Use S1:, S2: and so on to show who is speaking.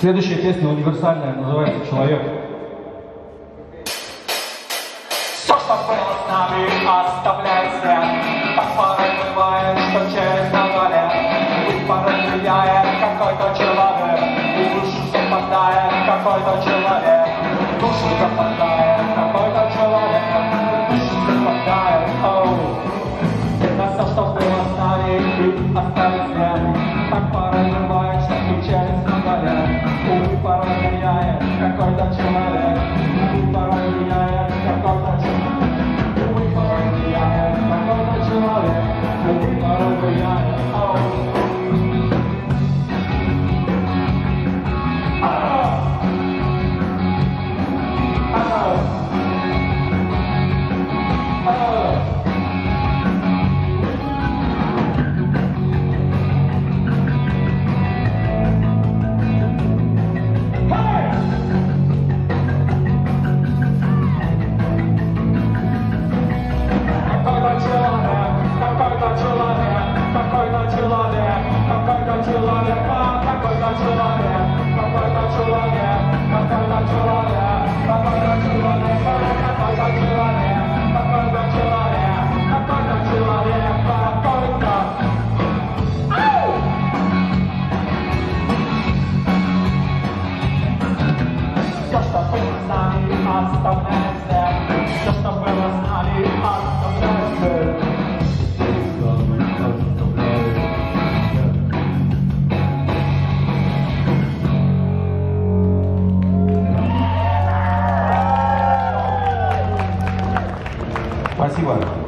S1: Следующая песня универсальная, называется «Человек».
S2: Все, что было с нами, оставляет след Так порой бывает, что через много И порой влияет какой-то человек. И душу западает какой-то человек. Душу западает какой-то человек. Душу западает, оу. Это все, что было с нами, и оставит след Так порой оставляет след Все, что было, знали, оставляет след Спасибо.